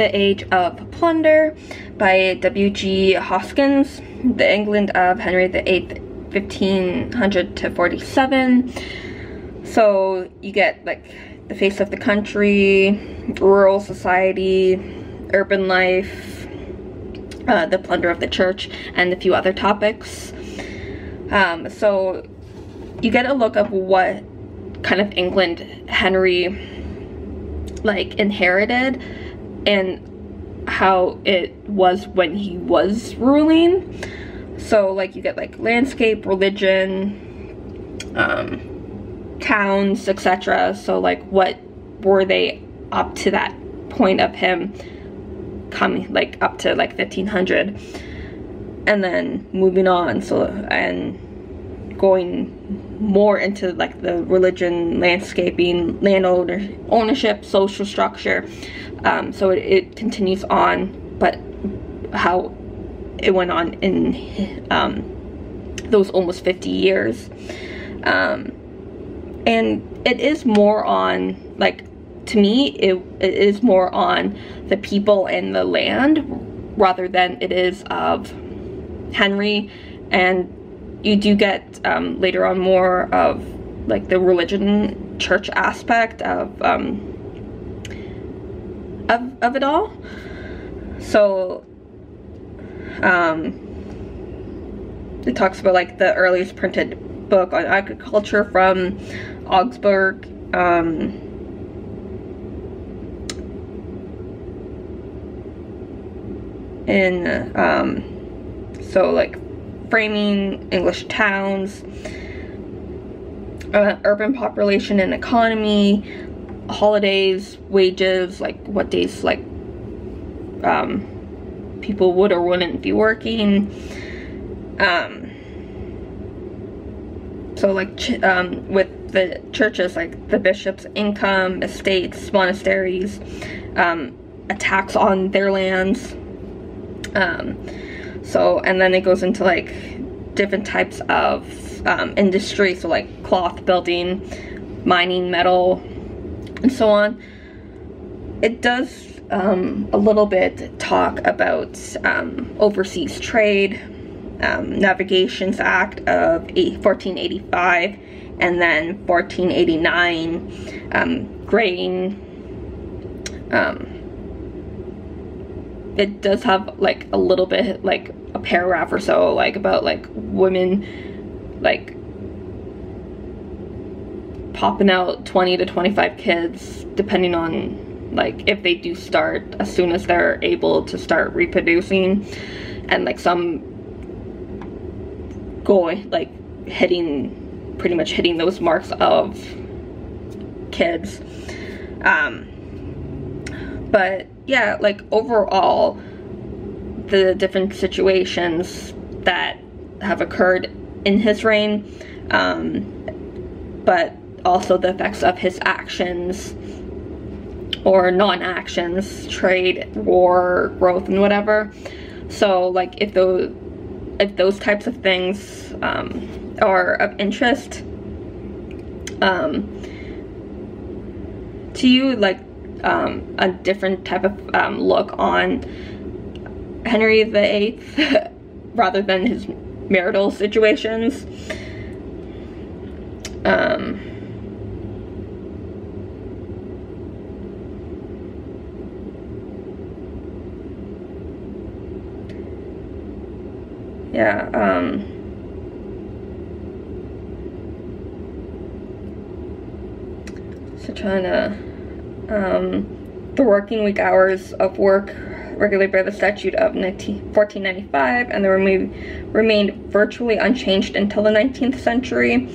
The Age of Plunder by W.G. Hoskins, The England of Henry VIII, 1500 to 47. So you get like the face of the country, rural society, urban life, uh, the plunder of the church, and a few other topics. Um, so you get a look of what kind of England Henry like inherited and how it was when he was ruling. So like you get like landscape, religion, um, towns, etc. So like what were they up to that point of him coming like up to like 1500 and then moving on so and going more into like the religion landscaping land owner, ownership social structure. Um, so it, it, continues on but how it went on in um, those almost 50 years. Um, and it is more on like to me it, it is more on the people and the land rather than it is of henry and you do get um, later on more of like the religion church aspect of um, of, of it all. So um, it talks about like the earliest printed book on agriculture from Augsburg um, in um, so like framing English towns, uh, urban population and economy, holidays, wages, like what days like um, people would or wouldn't be working. Um, so like um, with the churches, like the bishop's income, estates, monasteries, um, attacks on their lands. Um, so, and then it goes into like different types of um, industry, so like cloth building, mining, metal, and so on. It does um, a little bit talk about um, overseas trade, um, Navigations Act of 1485, and then 1489, um, grain, um, it does have like a little bit like paragraph or so like about like women like popping out 20 to 25 kids depending on like if they do start as soon as they're able to start reproducing. And like some going like hitting pretty much hitting those marks of kids. Um but yeah, like overall, the different situations that have occurred in his reign, um, but also the effects of his actions or non-actions, trade, war, growth, and whatever. So, like, if those if those types of things um, are of interest um, to you, like um, a different type of um, look on Henry VIII rather than his marital situations. Um, yeah, um, so trying to um, the working week hours of work regulated by the statute of 19, 1495 and they remained, remained virtually unchanged until the 19th century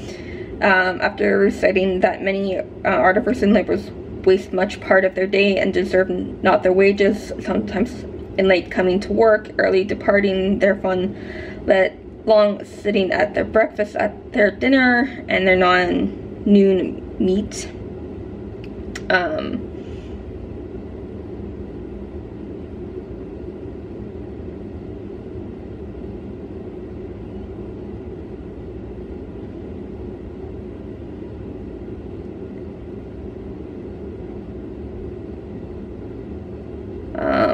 um, after reciting that many uh, and laborers waste much part of their day and deserve not their wages, sometimes in late coming to work, early departing their fun, let long sitting at their breakfast, at their dinner, and their non-noon meat. Um,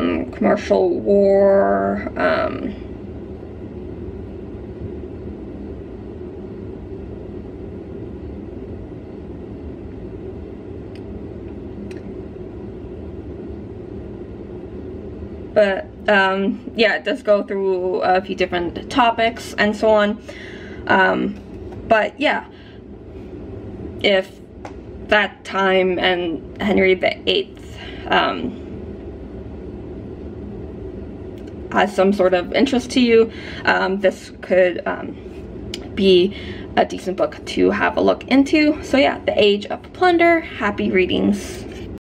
um, commercial war, um, but um, yeah, it does go through a few different topics and so on. Um, but yeah, if that time and Henry VIII um, has some sort of interest to you, um, this could um, be a decent book to have a look into. So yeah, The Age of Plunder, happy readings.